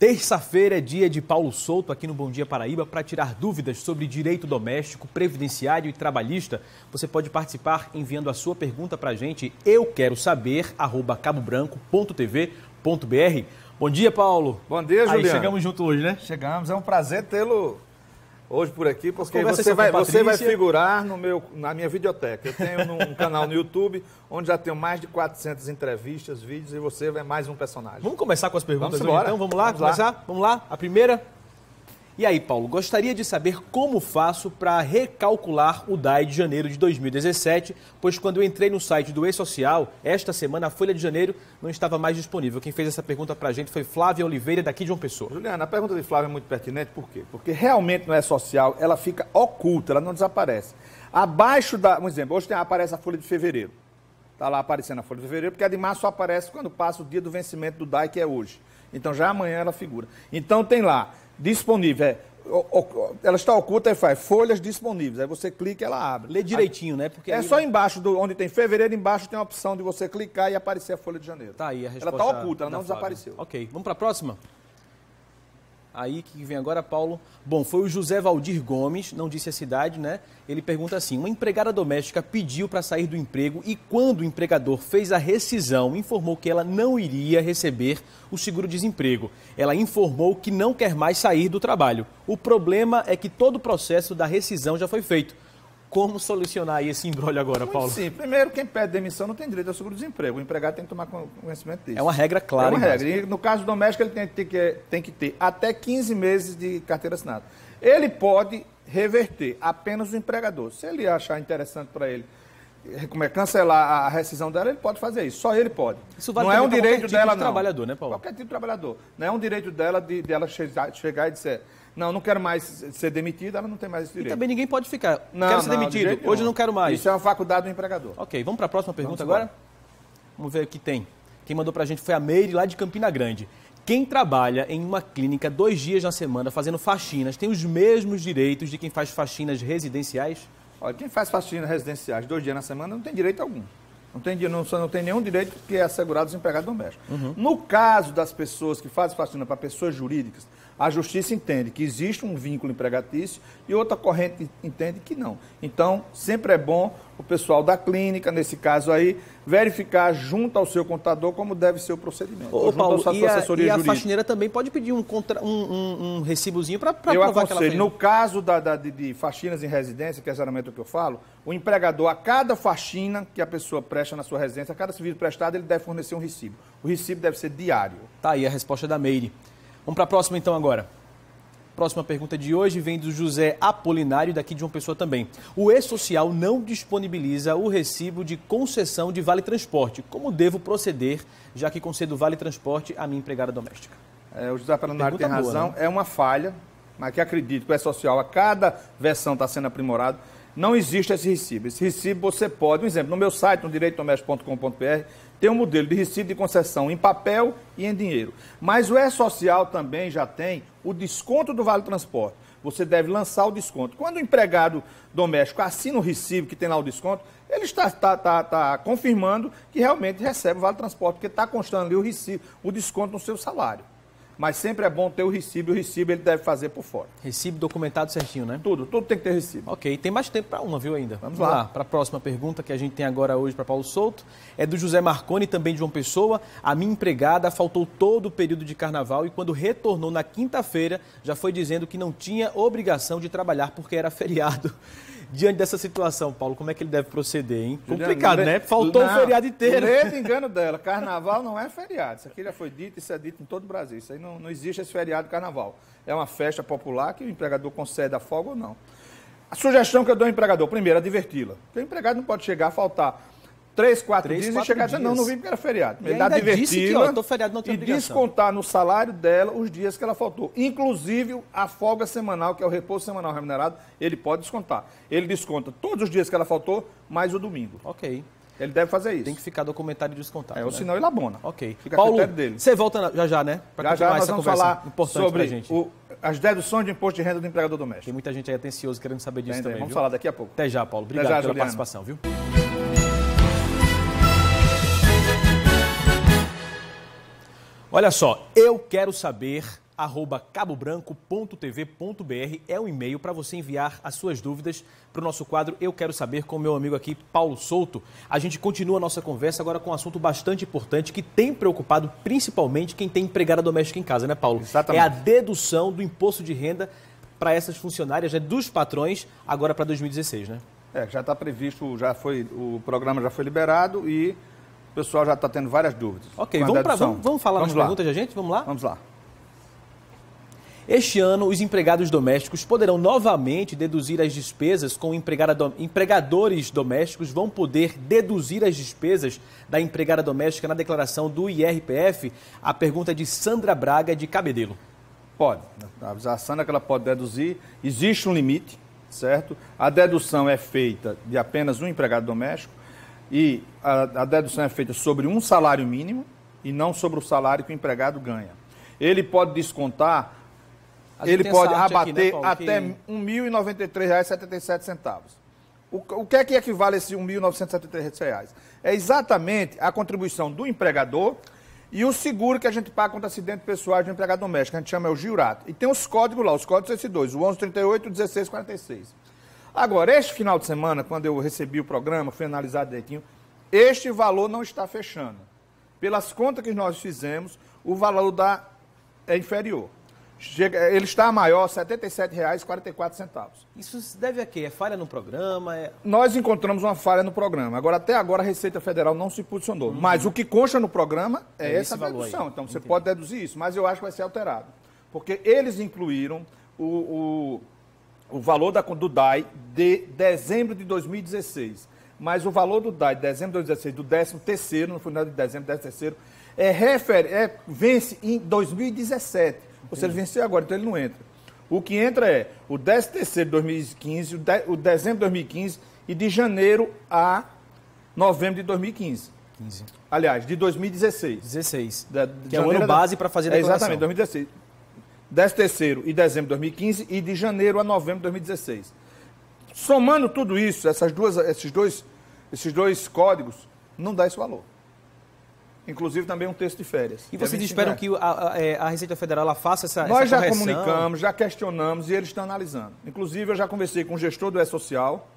Terça-feira é dia de Paulo Souto aqui no Bom Dia Paraíba para tirar dúvidas sobre direito doméstico, previdenciário e trabalhista. Você pode participar enviando a sua pergunta para a gente. Eu quero saber, arroba cabobranco.tv.br. Bom dia, Paulo. Bom dia, Juliano. Aí chegamos junto hoje, né? Chegamos, é um prazer tê-lo hoje por aqui, porque você vai, você vai figurar no meu, na minha videoteca. Eu tenho um canal no YouTube onde já tenho mais de 400 entrevistas, vídeos, e você é mais um personagem. Vamos começar com as perguntas Vamos hoje, então? Vamos lá? Vamos começar? Lá. Vamos lá? A primeira... E aí, Paulo, gostaria de saber como faço para recalcular o DAI de janeiro de 2017, pois quando eu entrei no site do E-Social, esta semana a folha de janeiro não estava mais disponível. Quem fez essa pergunta para a gente foi Flávia Oliveira, daqui de João Pessoa. Juliana, a pergunta de Flávia é muito pertinente, por quê? Porque realmente no E-Social ela fica oculta, ela não desaparece. Abaixo da, por exemplo, hoje aparece a folha de fevereiro. Está lá aparecendo a folha de fevereiro, porque a de março aparece quando passa o dia do vencimento do DAI, que é hoje. Então já amanhã ela figura. Então tem lá disponível. É, ela está oculta e faz folhas disponíveis. Aí você clica e ela abre. Lê direitinho, né? Porque é só embaixo, do, onde tem fevereiro, embaixo tem a opção de você clicar e aparecer a folha de janeiro. Tá aí a resposta. Ela está oculta, ela não desapareceu. Ok, vamos para a próxima? Aí que vem agora, Paulo. Bom, foi o José Valdir Gomes, não disse a cidade, né? Ele pergunta assim: uma empregada doméstica pediu para sair do emprego e, quando o empregador fez a rescisão, informou que ela não iria receber o seguro-desemprego. Ela informou que não quer mais sair do trabalho. O problema é que todo o processo da rescisão já foi feito. Como solucionar esse embrolho agora, Muito Paulo? Sim, primeiro, quem pede demissão não tem direito ao seguro-desemprego. O empregado tem que tomar conhecimento disso. É uma regra clara. É uma regra. E no caso doméstico, ele tem, que, tem que ter até 15 meses de carteira assinada. Ele pode reverter apenas o empregador. Se ele achar interessante para ele como é, cancelar a rescisão dela, ele pode fazer isso. Só ele pode. Isso vale não é um direito tipo dela, de não. trabalhador, né, Paulo? Qualquer tipo de trabalhador. Não é um direito dela de, de ela chegar, e dizer não, não quero mais ser demitido, ela não tem mais esse direito. E também ninguém pode ficar. Não, quero ser não, demitido, de hoje eu não quero mais. Isso é uma faculdade do empregador. Ok, vamos para a próxima pergunta vamos agora? Vamos ver o que tem. Quem mandou para a gente foi a Meire, lá de Campina Grande. Quem trabalha em uma clínica dois dias na semana fazendo faxinas tem os mesmos direitos de quem faz faxinas residenciais? Olha, quem faz faxinas residenciais dois dias na semana não tem direito algum. Não tem, não, não tem nenhum direito que é assegurado aos empregados domésticos. Uhum. No caso das pessoas que fazem faxina para pessoas jurídicas, a justiça entende que existe um vínculo empregatício e outra corrente entende que não. Então, sempre é bom o pessoal da clínica, nesse caso aí, verificar junto ao seu contador como deve ser o procedimento. Ô, Paulo, e, a, e a faxineira também pode pedir um, contra, um, um, um recibozinho para provar que ela fez. No caso da, da, de, de faxinas em residência, que é geralmente o que eu falo, o empregador, a cada faxina que a pessoa presta na sua residência, a cada serviço prestado, ele deve fornecer um recibo. O recibo deve ser diário. Tá aí a resposta da Meire. Vamos para a próxima então agora. Próxima pergunta de hoje vem do José Apolinário, daqui de uma pessoa também. O E-Social não disponibiliza o recibo de concessão de Vale Transporte. Como devo proceder, já que concedo Vale Transporte à minha empregada doméstica? É, o José Apolinário tem boa, razão, né? é uma falha, mas que acredito que o E-Social, a cada versão está sendo aprimorado, não existe esse recibo. Esse recibo você pode, um exemplo, no meu site, no direitodoméstico.com.br, tem um modelo de recibo de concessão em papel e em dinheiro. Mas o E-Social também já tem o desconto do Vale Transporte. Você deve lançar o desconto. Quando o empregado doméstico assina o recibo que tem lá o desconto, ele está, está, está, está confirmando que realmente recebe o Vale Transporte, porque está constando ali o, recibo, o desconto no seu salário mas sempre é bom ter o recibo, o recibo ele deve fazer por fora. Recibo documentado certinho, né? Tudo, tudo tem que ter recibo. Ok, tem mais tempo para uma, viu, ainda? Vamos, Vamos lá, lá para a próxima pergunta que a gente tem agora hoje para Paulo Souto. É do José Marconi, também de João Pessoa. A minha empregada faltou todo o período de carnaval e quando retornou na quinta-feira, já foi dizendo que não tinha obrigação de trabalhar porque era feriado. Diante dessa situação, Paulo, como é que ele deve proceder, hein? Complicado, né? Faltou não, o feriado inteiro. Ledo engano dela. Carnaval não é feriado. Isso aqui já foi dito, isso é dito em todo o Brasil. Isso aí não, não existe esse feriado carnaval. É uma festa popular que o empregador concede a folga ou não. A sugestão que eu dou ao empregador, primeiro, é diverti-la. Porque o empregado não pode chegar a faltar três, quatro três, dias quatro e chegar dias. não, não vim porque era feriado. Ele dá diverti-la e descontar no salário dela os dias que ela faltou. Inclusive a folga semanal, que é o repouso semanal remunerado, ele pode descontar. Ele desconta todos os dias que ela faltou, mais o domingo. Ok. Ele deve fazer isso. Tem que ficar documentado e descontado. É, ou né? senão ele abona. Ok. Fica Paulo, dele. Você volta já já, né? Pra já já nós vamos falar sobre o, as deduções de imposto de renda do empregador doméstico. Tem muita gente aí atencioso querendo saber disso também. Vamos viu? falar daqui a pouco. Até já, Paulo. Obrigado já, pela Juliana. participação, viu? Olha só, eu quero saber cabobranco.tv.br é o um e-mail para você enviar as suas dúvidas para o nosso quadro Eu Quero Saber com meu amigo aqui, Paulo Souto. A gente continua a nossa conversa agora com um assunto bastante importante que tem preocupado principalmente quem tem empregada doméstica em casa, né, Paulo? Exatamente. É a dedução do imposto de renda para essas funcionárias, né, dos patrões, agora para 2016, né? É, já está previsto, já foi, o programa já foi liberado e o pessoal já está tendo várias dúvidas. Ok, vamos, pra, vamos, vamos, falar vamos nas lá. perguntas da gente? Vamos lá? Vamos lá. Este ano, os empregados domésticos poderão novamente deduzir as despesas com do... empregadores domésticos vão poder deduzir as despesas da empregada doméstica na declaração do IRPF? A pergunta é de Sandra Braga, de Cabedelo. Pode. A Sandra que ela pode deduzir. Existe um limite, certo? A dedução é feita de apenas um empregado doméstico e a, a dedução é feita sobre um salário mínimo e não sobre o salário que o empregado ganha. Ele pode descontar ele pode abater aqui, né, até R$ 1.093,77. O, o que é que equivale a esses R$ 1.973? É exatamente a contribuição do empregador e o seguro que a gente paga contra acidente pessoal de um empregado doméstico, a gente chama é o GIURAT. E tem os códigos lá, os códigos são esses dois, o 1138 e o 1646. Agora, este final de semana, quando eu recebi o programa, fui analisado direitinho, este valor não está fechando. Pelas contas que nós fizemos, o valor da é inferior. Chega, ele está maior, R$ 77,44. Isso deve a quê? É falha no programa? É... Nós encontramos uma falha no programa. Agora, até agora, a Receita Federal não se posicionou. Uhum. Mas o que consta no programa é, é essa dedução. Então, você Entendi. pode deduzir isso, mas eu acho que vai ser alterado. Porque eles incluíram o, o, o valor da, do DAI de dezembro de 2016. Mas o valor do DAI de dezembro de 2016, do 13 terceiro, no final de dezembro, 13 terceiro, é, refer, é, vence em 2017. Ou seja, venceu agora, então ele não entra. O que entra é o 10 terceiro de 2015, o, de, o dezembro de 2015 e de janeiro a novembro de 2015. 15. Aliás, de 2016. 16. De, de que é o ano base para fazer a declaração. É, exatamente, 2016. 10 terceiro e dezembro de 2015 e de janeiro a novembro de 2016. Somando tudo isso, essas duas, esses, dois, esses dois códigos, não dá esse valor inclusive também um texto de férias. E vocês esperam que a, a, é, a, Receita Federal faça essa Nós essa já comunicamos, já questionamos e eles estão analisando. Inclusive, eu já conversei com o gestor do E-Social,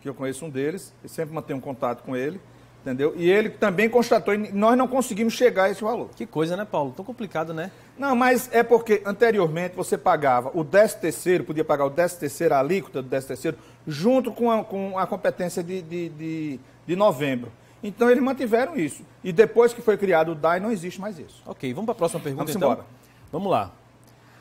que eu conheço um deles, e sempre mantenho um contato com ele, entendeu? E ele também constatou, e nós não conseguimos chegar a esse valor. Que coisa, né, Paulo? Tão complicado, né? Não, mas é porque anteriormente você pagava o 13 terceiro, podia pagar o 13 terceiro, a alíquota do 13 terceiro, junto com a, com a competência de, de, de, de novembro. Então eles mantiveram isso. E depois que foi criado o DAI, não existe mais isso. Ok, vamos para a próxima pergunta vamos então? Embora. Vamos lá.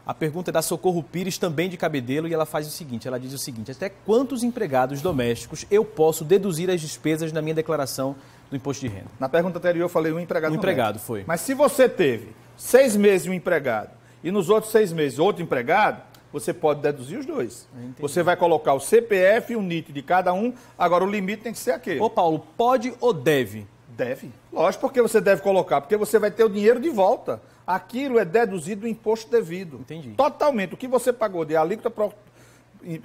A pergunta é da Socorro Pires, também de Cabedelo, e ela faz o seguinte: ela diz o seguinte: até quantos empregados domésticos eu posso deduzir as despesas na minha declaração do imposto de renda? Na pergunta anterior eu falei um empregado. Um empregado, foi. Mas se você teve seis meses um empregado e nos outros seis meses outro empregado, você pode deduzir os dois. Você vai colocar o CPF e o NIT de cada um, agora o limite tem que ser aquele. Ô Paulo, pode ou deve? Deve. Lógico, porque você deve colocar, porque você vai ter o dinheiro de volta. Aquilo é deduzido do imposto devido. Entendi. Totalmente. O que você pagou de alíquota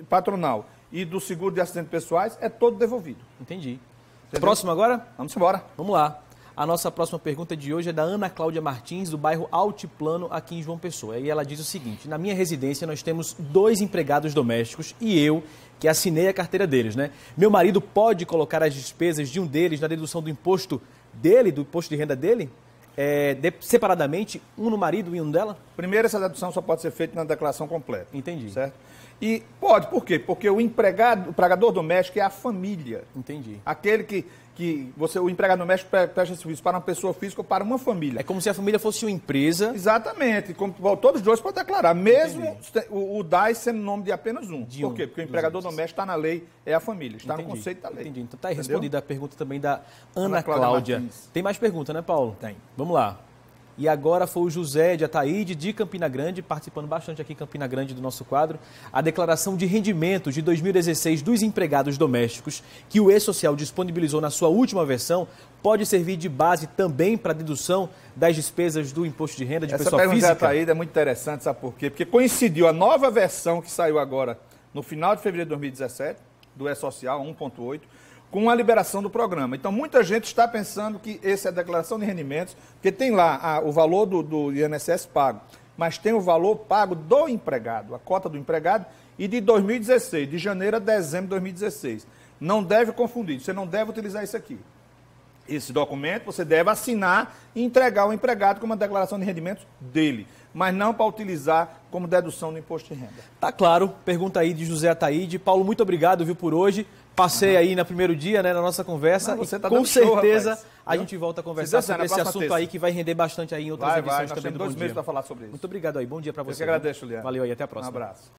patronal e do seguro de acidentes pessoais é todo devolvido. Entendi. Entendeu? Próximo agora? Vamos embora. Vamos lá. A nossa próxima pergunta de hoje é da Ana Cláudia Martins, do bairro Altiplano, aqui em João Pessoa. E ela diz o seguinte: Na minha residência nós temos dois empregados domésticos e eu, que assinei a carteira deles, né? Meu marido pode colocar as despesas de um deles na dedução do imposto dele, do imposto de renda dele? É, de, separadamente, um no marido e um dela? Primeiro, essa dedução só pode ser feita na declaração completa. Entendi. Certo? E pode, por quê? Porque o empregado, o empregador doméstico é a família. Entendi. Aquele que, que você, o empregado doméstico presta serviço para uma pessoa física ou para uma família. É como se a família fosse uma empresa. Exatamente. Como, todos os dois podem declarar, mesmo o, o DAI sendo nome de apenas um. De por quê? Porque o empregador doméstico está na lei, é a família. Está Entendi. no conceito da lei. Entendi. Então está aí respondida a pergunta também da Ana, Ana Cláudia. Cláudia. Tem mais pergunta, né, Paulo? Tem. Vamos lá. E agora foi o José de Ataíde, de Campina Grande, participando bastante aqui em Campina Grande do nosso quadro, a declaração de rendimentos de 2016 dos empregados domésticos, que o E-Social disponibilizou na sua última versão, pode servir de base também para a dedução das despesas do imposto de renda de Essa pessoa física? Essa pergunta é muito interessante, sabe por quê? Porque coincidiu a nova versão que saiu agora no final de fevereiro de 2017, do E-Social 1.8, com a liberação do programa. Então, muita gente está pensando que essa é a declaração de rendimentos, porque tem lá a, o valor do, do INSS pago. mas tem o valor pago do empregado, a cota do empregado, e de 2016, de janeiro a dezembro de 2016. Não deve confundir, você não deve utilizar isso aqui. Esse documento você deve assinar e entregar ao empregado como uma declaração de rendimentos dele, mas não para utilizar como dedução do imposto de renda. Tá claro. Pergunta aí de José Ataíde. Paulo, muito obrigado, viu, por hoje. Passei aí no primeiro dia, né, na nossa conversa. Não, você tá com certeza show, a gente volta a conversar sobre esse assunto terça. aí que vai render bastante aí em outras vai, edições vai. Também do dois Bom meses para falar sobre isso. Muito obrigado aí. Bom dia para você. Eu que agradeço, Juliano. Valeu aí, até a próxima. Um abraço.